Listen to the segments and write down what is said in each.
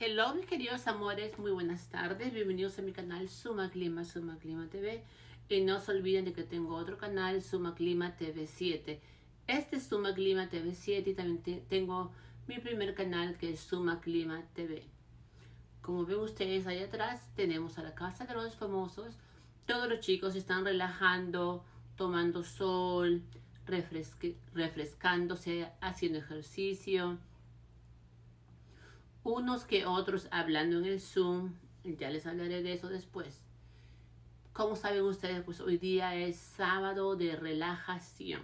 Hello mis queridos amores, muy buenas tardes, bienvenidos a mi canal Suma Clima, Suma Clima TV y no se olviden de que tengo otro canal Suma Clima TV 7 este es Suma Clima TV 7 y también tengo mi primer canal que es Suma Clima TV como ven ustedes ahí atrás tenemos a la casa de los famosos. Todos los chicos están relajando, tomando sol, refrescándose, haciendo ejercicio unos que otros hablando en el Zoom. Ya les hablaré de eso después. Como saben ustedes, pues hoy día es sábado de relajación.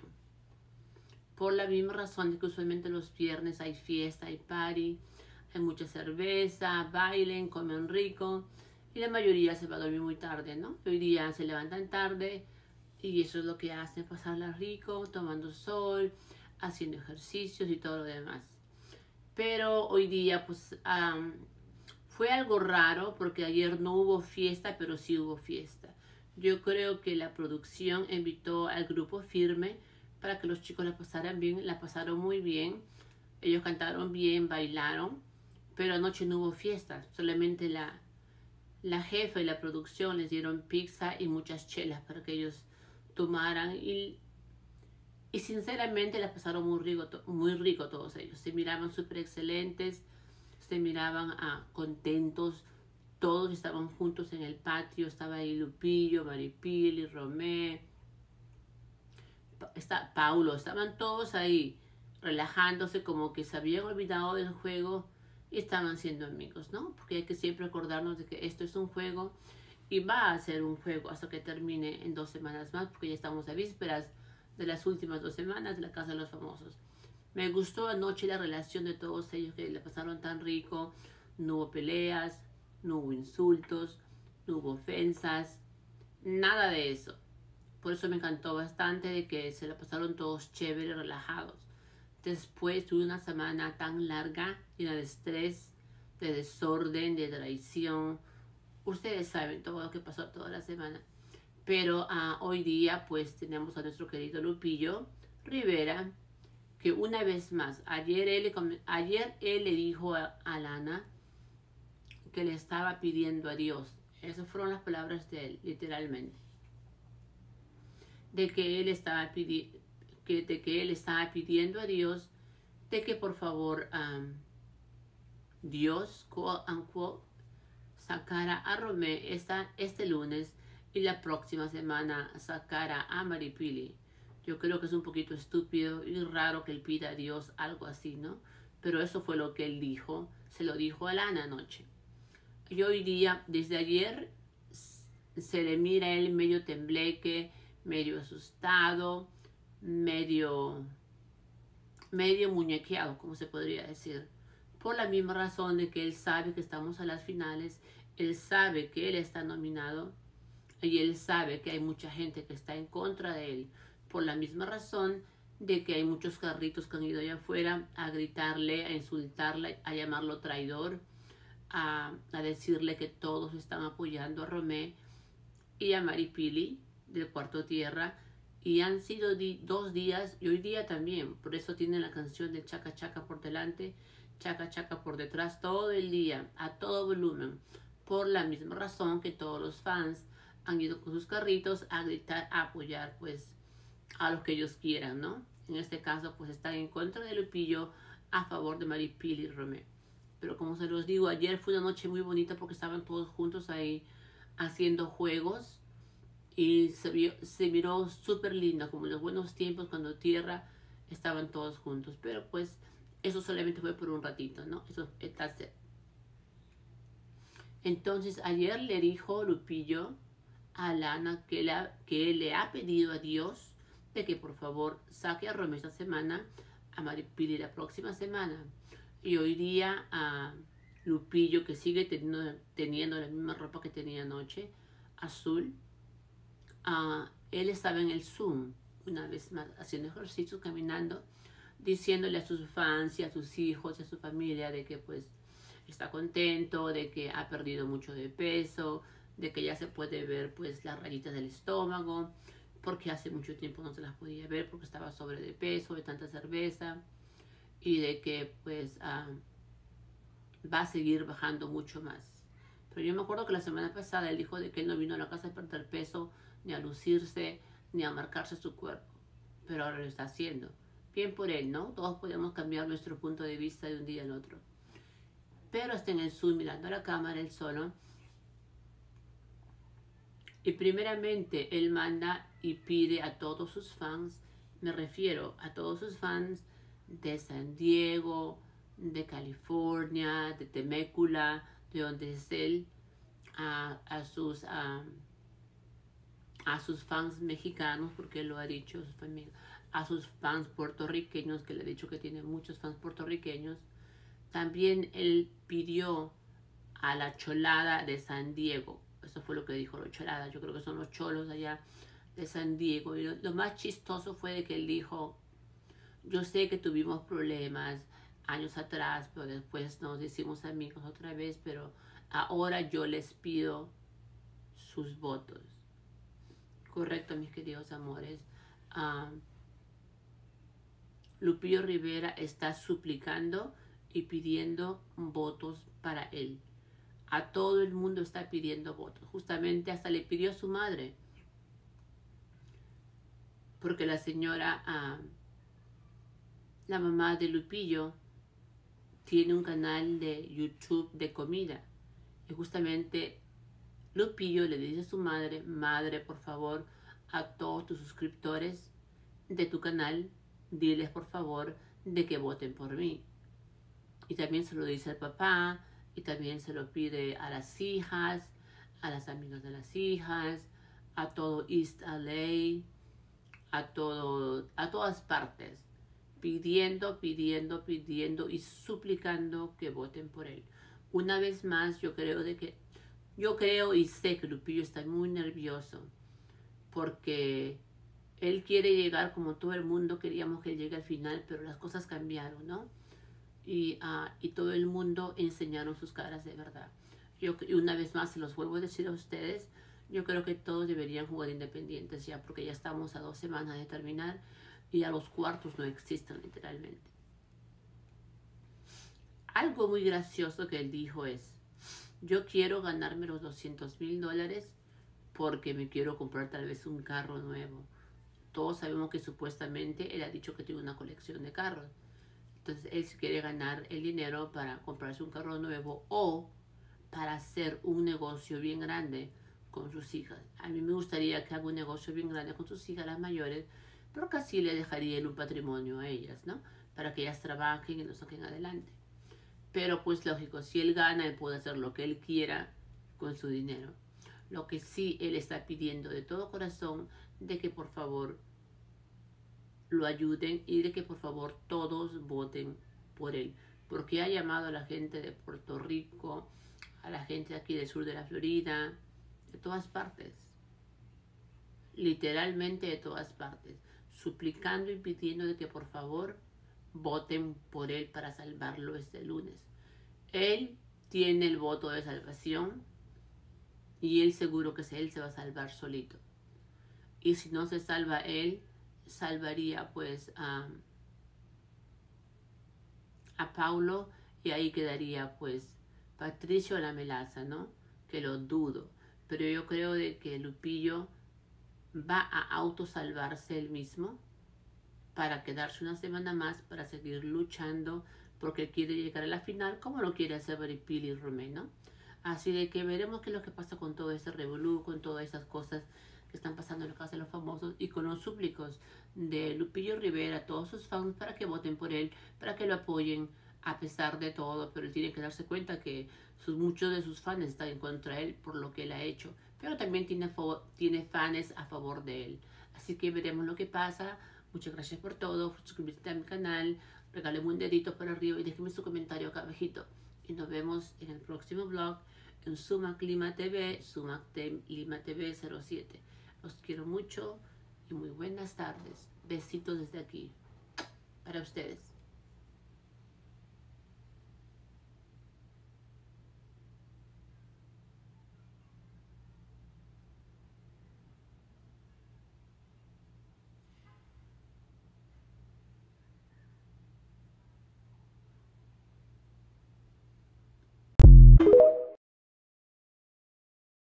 Por la misma razón de que usualmente los viernes hay fiesta, hay party, hay mucha cerveza, bailen, comen rico. Y la mayoría se va a dormir muy tarde, ¿no? Hoy día se levantan tarde y eso es lo que hacen, pasarla rico, tomando sol, haciendo ejercicios y todo lo demás pero hoy día pues fue algo raro porque ayer no hubo fiesta, pero sí hubo fiesta. Yo creo que la producción invitó al grupo firme para que los chicos la pasaran bien, la pasaron muy bien. Ellos cantaron bien, bailaron, pero anoche no hubo fiesta, solamente la, la jefa y la producción les dieron pizza y muchas chelas para que ellos tomaran y y sinceramente la pasaron muy rico, muy rico todos ellos. Se miraban súper excelentes, se miraban ah, contentos. Todos estaban juntos en el patio. Estaba ahí Lupillo, Maripili, Romé, está Paulo. Estaban todos ahí relajándose como que se habían olvidado del juego y estaban siendo amigos, ¿no? Porque hay que siempre acordarnos de que esto es un juego y va a ser un juego hasta que termine en dos semanas más porque ya estamos a vísperas de las últimas dos semanas de la Casa de los Famosos. Me gustó anoche la relación de todos ellos que le pasaron tan rico. No hubo peleas, no hubo insultos, no hubo ofensas, nada de eso. Por eso me encantó bastante de que se la pasaron todos chévere, relajados. Después de una semana tan larga, llena de estrés, de desorden, de traición. Ustedes saben todo lo que pasó toda la semana. Pero ah, hoy día pues tenemos a nuestro querido Lupillo Rivera, que una vez más, ayer él, ayer él le dijo a, Lana que le estaba pidiendo a Dios. Esas fueron las palabras de él, literalmente. De que él estaba pidiendo, que, de que él estaba pidiendo a Dios de que por favor Dios, sacara a Romé esta, este lunes y la próxima semana sacara a Maripili. Yo creo que es un poquito estúpido y raro que él pida a Dios algo así, ¿no? Pero eso fue lo que él dijo, se lo dijo a Lana anoche. Y hoy desde ayer, se le mira a él medio tembleque, medio asustado, medio, medio muñequeado, como se podría decir. Por la misma razón de que él sabe que estamos a las finales, él sabe que él está nominado y él sabe que hay mucha gente que está en contra de él por la misma razón de que hay muchos carritos que han ido allá afuera a gritarle, a insultarle, a llamarlo traidor, a, decirle que todos están apoyando a Romé y a Maripili del Cuarto Tierra y han sido dos días y hoy día también, por eso tienen la canción de Chaca Chaca por delante, Chaca Chaca por detrás todo el día, a todo volumen, por la misma razón que todos los fans han ido con sus carritos a gritar, a apoyar pues a los que ellos quieran, ¿no? En este caso pues están en contra de Lupillo a favor de Maripili y Romeo. Pero como se los digo, ayer fue una noche muy bonita porque estaban todos juntos ahí haciendo juegos y se, vio, se miró súper linda, como en los buenos tiempos cuando Tierra estaban todos juntos. Pero pues eso solamente fue por un ratito, ¿no? Eso está Entonces ayer le dijo Lupillo a Lana que, que le ha pedido a Dios de que por favor saque a Romeo esta semana, a Maripili la próxima semana. Y hoy día a Lupillo, que sigue teniendo, teniendo la misma ropa que tenía anoche, azul. él estaba en el Zoom, una vez más, haciendo ejercicio, caminando, diciéndole a sus fans y a sus hijos y a su familia de que pues está contento, de que ha perdido mucho de peso, de que ya se puede ver pues las rayitas del estómago, porque hace mucho tiempo no se las podía ver porque estaba sobre de peso, de tanta cerveza, y de que pues ah, va a seguir bajando mucho más. Pero yo me acuerdo que la semana pasada él dijo de que él no vino a la casa a perder peso, ni a lucirse, ni a marcarse su cuerpo. Pero ahora lo está haciendo. Bien por él, ¿no? Todos podemos cambiar nuestro punto de vista de un día al otro. Pero está en el Zoom mirando a la cámara él solo. Y primeramente él manda y pide a todos sus fans, me refiero a todos sus fans de San Diego, de California, de Temécula, de donde es él, a, sus, a, sus fans mexicanos, porque él lo ha dicho, a sus fans puertorriqueños, que le ha dicho que tiene muchos fans puertorriqueños. También él pidió a la cholada de San Diego. Eso fue lo que dijo la cholada. Yo creo que son los cholos allá de San Diego. Lo más chistoso fue de que él dijo, yo sé que tuvimos problemas, años atrás, pero después nos hicimos amigos otra vez, pero ahora yo les pido sus votos. Correcto, mis queridos amores. Lupillo Rivera está suplicando y pidiendo votos para él. A todo el mundo está pidiendo votos. Justamente hasta le pidió a su madre. Porque la señora, la mamá de Lupillo, tiene un canal de YouTube de comida. Y justamente Lupillo le dice a su madre, madre, por favor, a todos tus suscriptores de tu canal, diles por favor de que voten por mí. Y también se lo dice al papá, y también se lo pide a las hijas, a las amigas de las hijas, a todo East LA, a todo, a todas partes pidiendo, pidiendo, pidiendo y suplicando que voten por él. Una vez más, yo creo de que, yo creo y sé que Lupillo está muy nervioso porque él quiere llegar como todo el mundo queríamos que llegue al final, pero las cosas cambiaron, ¿no? Y, ah, y todo el mundo enseñaron sus caras de verdad. Yo, una vez más, se los vuelvo a decir a ustedes, yo creo que todos deberían jugar independientes ya, porque ya estamos a dos semanas de terminar y a los cuartos no existen literalmente. Algo muy gracioso que él dijo es, yo quiero ganarme los 200 mil dólares porque me quiero comprar tal vez un carro nuevo. Todos sabemos que supuestamente él ha dicho que tiene una colección de carros. Entonces él quiere ganar el dinero para comprarse un carro nuevo o para hacer un negocio bien grande con sus hijas. A mí me gustaría que haga un negocio bien grande con sus hijas, las mayores, pero casi le dejaría un patrimonio a ellas, ¿no? Para que ellas trabajen y lo saquen adelante. Pero pues lógico, si él gana, él puede hacer lo que él quiera con su dinero. Lo que sí él está pidiendo de todo corazón de que por favor lo ayuden y de que por favor todos voten por él. Porque ha llamado a la gente de Puerto Rico, a la gente aquí del sur de la Florida, de todas partes. Literalmente de todas partes suplicando y pidiendo de que por favor voten por él para salvarlo este lunes. Él tiene el voto de salvación y él seguro que él se va a salvar solito. Y si no se salva él, salvaría pues a, a Paulo y ahí quedaría pues Patricio la melaza, ¿no? Que lo dudo. Pero yo creo de que Lupillo va a autosalvarse él mismo para quedarse una semana más para seguir luchando porque quiere llegar a la final como lo quiere hacer Pili Romeno. Así de que veremos qué es lo que pasa con todo ese revolú, con todas esas cosas que están pasando en la casa de los famosos y con los súplicos de Lupillo Rivera, todos sus fans, para que voten por él, para que lo apoyen a pesar de todo, pero él tiene que darse cuenta que sus, muchos de sus fans están en contra de él por lo que él ha hecho pero también tiene, tiene fans a favor de él. Así que veremos lo que pasa. Muchas gracias por todo. Suscríbete a mi canal, regáleme un dedito para arriba y déjeme su comentario acá abajito. Y nos vemos en el próximo vlog en Suma Clima TV, Suma Clima TV 07. Los quiero mucho y muy buenas tardes. Besitos desde aquí para ustedes.